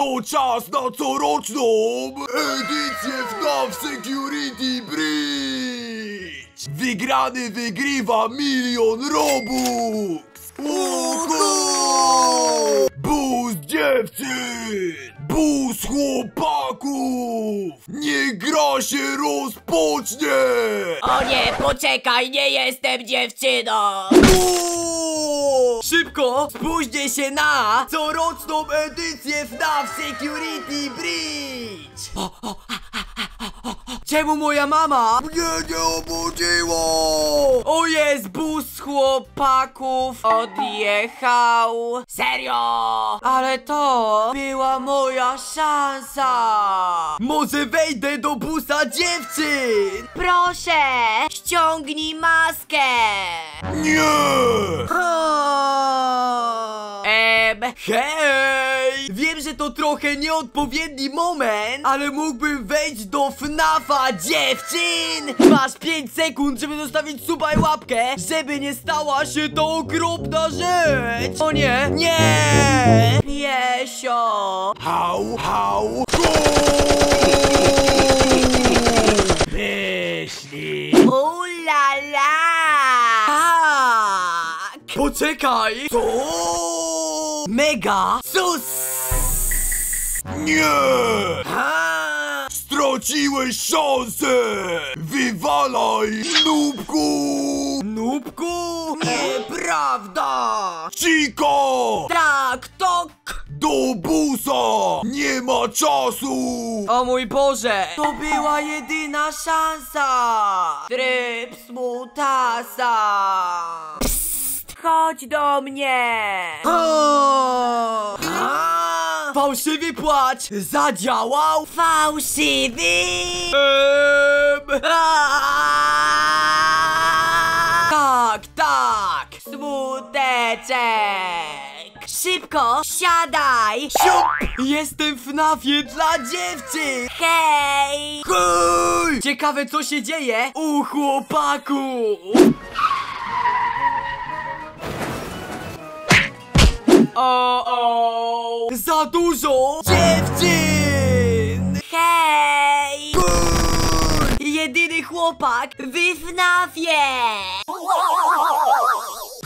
To czas na coroczną edycję FNAF Security Bridge! Wygrany wygrywa milion Robux! Uhu! Bus dziewczyn! Bus chłopaków! Niech gra się rozpocznie! O nie, poczekaj, nie jestem dziewczyną! Szybko! Spóźnię się na coroczną edycję FNAF Security Bridge! O, o, ha. Czemu moja mama mnie nie obudziło? O jest, bus chłopaków odjechał. Serio! Ale to była moja szansa! Może wejdę do busa dziewczyn! Proszę, ściągnij maskę! Nie! Hej! Wiem, że to trochę nieodpowiedni moment, ale mógłbym wejść do FNAFa dziewczyn! Masz 5 sekund, żeby zostawić suba i łapkę, żeby nie stała się to okropna rzecz! O nie, nie! Piesio! Hał, hał, Myśli! Ulala! Tak! Poczekaj! Co? Mega! Sus! Nie! Ha! Straciłeś szansę! Wywalaj, nubku! Nubku? Nieprawda! Chico! Tak, tok! Do busa! Nie ma czasu! O mój Boże! To była jedyna szansa! Tryb smutasa! Chodź do mnie! A! Fałszywy płacz zadziałał? Fałszywy! A! Tak, tak! Smuteczek! Szybko, siadaj! Siup! Jestem w nafie dla dziewczyn! Hej! Hej! Ciekawe co się dzieje u chłopaków! O, o! Za dużo dziewczyn! Hej! Hej! Jedyny chłopak w FNAFie!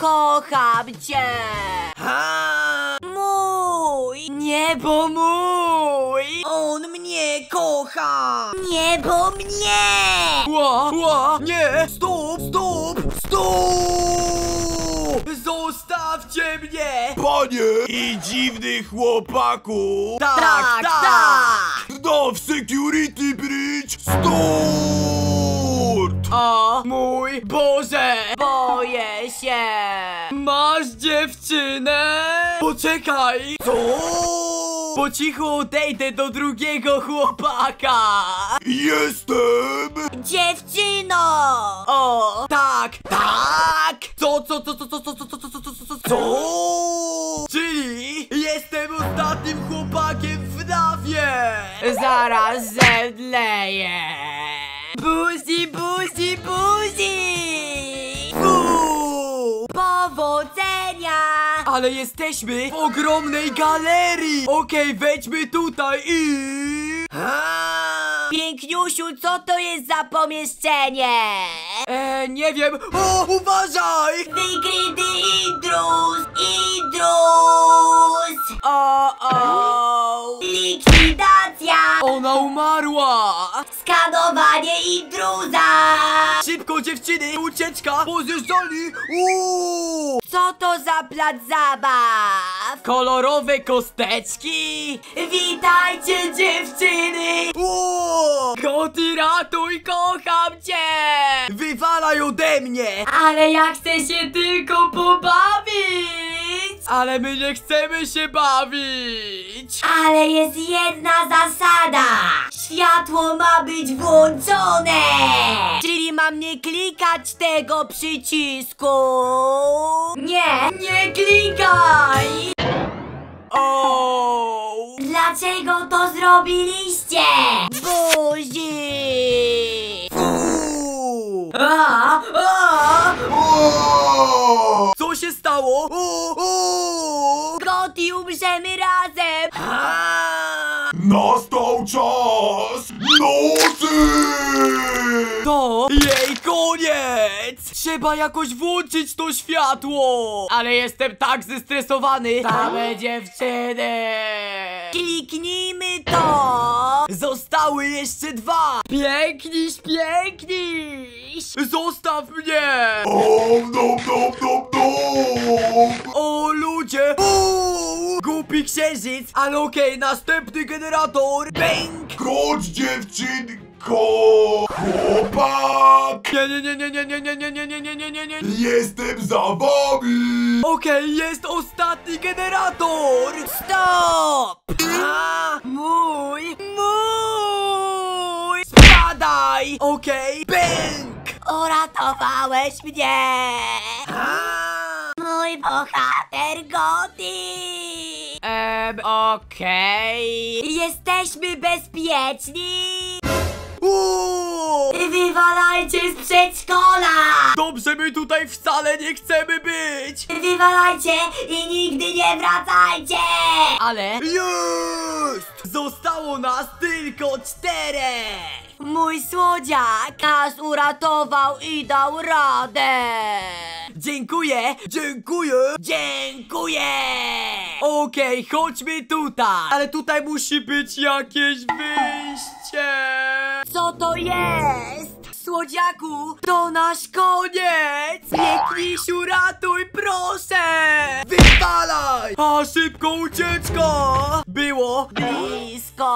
Kocham cię! Ha! Niebo mój! On mnie kocha! Niebo mnie! Ła, ła, nie! Stop, stop, stop! Zostawcie mnie! Panie i dziwny chłopaku! Tak, Tak, tak! tak! No w Security Bridge start! O mój Boże! Boję się! Masz dziewczynę? Poczekaj! Co? Po cichu odejdę do drugiego chłopaka! Jestem! Dziewczyno! O, tak, tak! Co, co, co, co, co, co, co, co, co, co, co, co, co? Czyli jestem ostatnim chłopakiem w FNAFie! Zaraz zemdleję! Buzi, buzi! Ale jesteśmy w ogromnej galerii! Okej, wejdźmy tutaj i... Ha! Piękniusiu, co to jest za pomieszczenie? E, nie wiem. O, uważaj! Wygrydy Idrus! Idrus! O, o! Likwidacja! Ona umarła! Skanowanie Idruza! Szybko dziewczyny, ucieczka, pozjeżdżali! Uuu! Co to za plac zabaw? Kolorowe kosteczki! Witajcie dziewczyny! Uuu! Koty ratuj, kocham cię! Wywalaj ode mnie! Ale ja chcę się tylko pobawić! Ale my nie chcemy się bawić! Ale jest jedna zasada! Światło ma być włączone! Mam nie klikać tego przycisku! Nie, nie klikaj! O! Dlaczego to zrobiliście? Buzi! Uuu! A, a, O! Co się stało? O, o! Gotti umrzemy razem! Nastał czas nocy! To jej koniec! Trzeba jakoś włączyć to światło! Ale jestem tak zestresowany! Same dziewczyny! Kliknijmy to! Zostały jeszcze dwa! Piękniś, piękniś! Zostaw mnie! O, dom, dom, dom, dom! O ludzie! Uuu, Głupi księżyc! Ale okej, następny generator! Bęk! Chodź dziewczynko! Chłopak! Nie, nie, nie, nie, nie, nie, nie, nie, nie, nie, nie, nie, nie, nie. Jestem za wami! Okej, jest ostatni generator! Stop! A, mój! Mój! Spadaj! Okej, bęk! Uratowałeś mnie! A, Mój bohater Goty! Em, okej. Jesteśmy bezpieczni! Uuu! Wywalajcie z przedszkola! Dobrze, my tutaj wcale nie chcemy być! Wywalajcie i nigdy nie wracajcie! Ale... Jest! Zostało nas tylko czterech! Mój słodziak nas uratował i dał radę! Dziękuję! Dziękuję! Dziękuję! Okej, chodźmy tutaj! Ale tutaj musi być jakieś wyjście! Co to jest? Słodziaku, to nasz koniec! Biegnij, ratuj, proszę! Wypalaj! A szybko ucieczka! Było Blisko!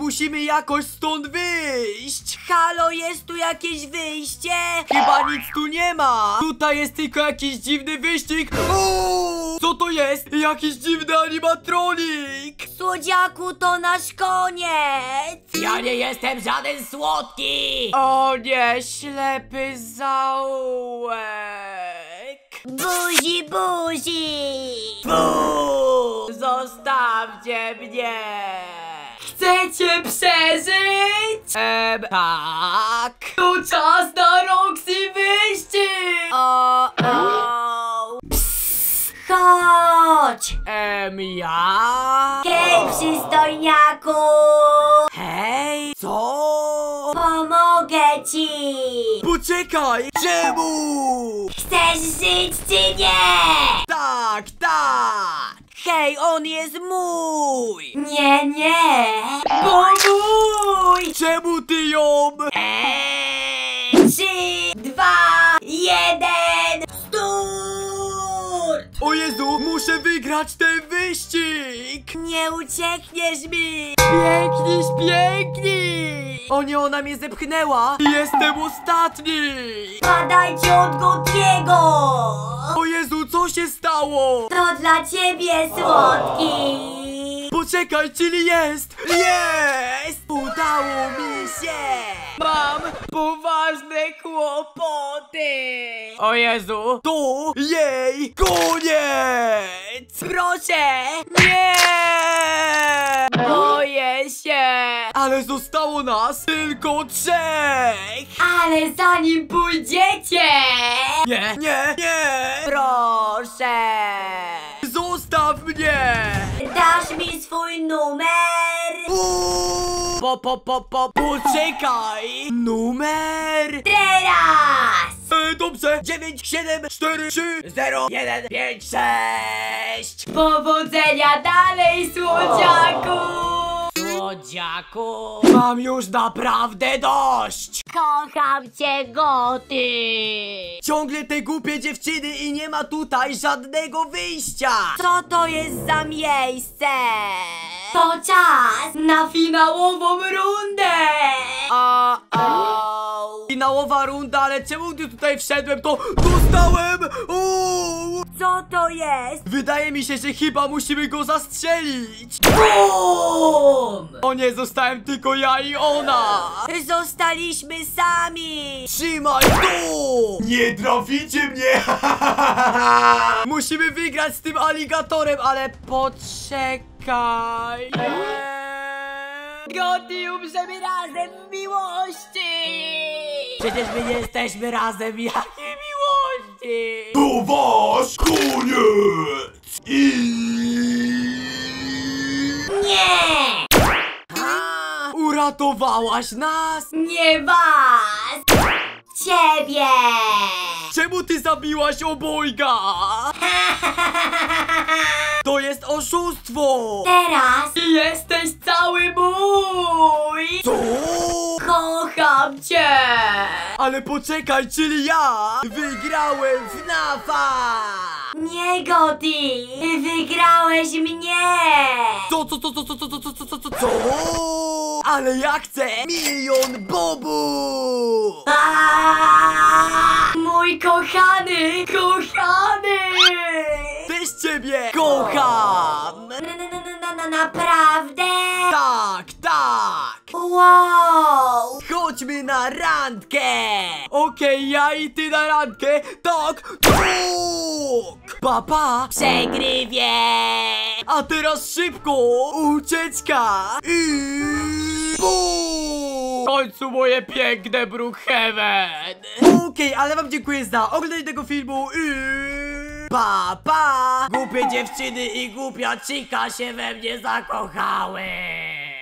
Musimy jakoś stąd wyjść! Halo, jest tu jakieś wyjście? Chyba nic tu nie ma! Tutaj jest tylko jakiś dziwny wyścig! Uuu, Co to jest? Jakiś dziwny animatronik! Słodziaku, to nasz koniec! Ja nie jestem żaden słodki! O nie, ślepy zaułek! Buzi, buzi! Buu! Zostawcie mnie! Chcecie przeżyć? Em, tak! To czas na Roxy wyścig! O, o! Psst, chodź! Em, ja? Hej, przystojniaku! Hej! Co? Pomogę ci! Poczekaj! Czemu? Chcesz żyć czy nie? Tak, tak! Hej, on jest mój! Nie, nie! Bo mój! Czemu ty ją? Eee, trzy, dwa, jeden, start! O Jezu, muszę wygrać ten wyścig! Nie uciekniesz mi! Piękniś, piękniś! O nie, ona mnie zepchnęła! Jestem ostatni! Padajcie od Gotiego! O Jezu, co się stało? To dla ciebie, słodki! Poczekaj, czyli jest! Jest! Udało mi się! Mam poważne kłopoty! O Jezu, to jej koniec! Proszę! Nie! Boję się! Ale zostało nas tylko trzech! Ale zanim pójdziecie! Nie, nie, nie! Proszę! Mnie! Dasz mi swój numer? Uuu, Po, po, po, po, poczekaj! Numer! Teraz! E, dobrze! 9, 7, 4, 3, 0, 1, 5, 6! Powodzenia dalej, słodziaku! Słodziaku! Mam już naprawdę dość! Kocham cię, Goty! Ciągle te głupie dziewczyny i nie ma tutaj żadnego wyjścia! Co to jest za miejsce? To czas na finałową rundę! A, a. Finałowa runda, ale czemu gdy tutaj wszedłem, to dostałem! Uuu. Co to jest? Wydaje mi się, że chyba musimy go zastrzelić! BUM! O nie, zostałem tylko ja i ona! Zostaliśmy sami! Trzymaj tu! Nie traficie mnie! Musimy wygrać z tym aligatorem, ale poczekaj. Gotti, umrzemy razem w miłości! Przecież my nie jesteśmy razem, jakiej miłości? To wasz koniec! I... Nie! Uratowałaś nas? Nie was! Ciebie! Czemu ty zabiłaś obojga? To jest oszustwo! Teraz jesteś cały mój! Co? Kocham cię! Ale poczekaj, czyli ja wygrałem FNAFa! Nie Godi! Wygrałeś mnie! Co, co, co, co, co, co, co, co, co, co, co, co? Ale ja chcę milion bobu! Aaaa! Mój kochany! Kochany! Też ciebie kocham! Na, na, na, na, na, naprawdę? Tak, tak! Wow! Chodźmy na randkę! Okej, ja i ty na randkę? Tak, tak! Papa! Przegrywie! A teraz szybko! Ucieczka! I... Bum! W końcu moje piękne Brookhaven! Okej, ale wam dziękuję za oglądanie tego filmu i... Pa, pa! Głupie dziewczyny i głupia cika się we mnie zakochały!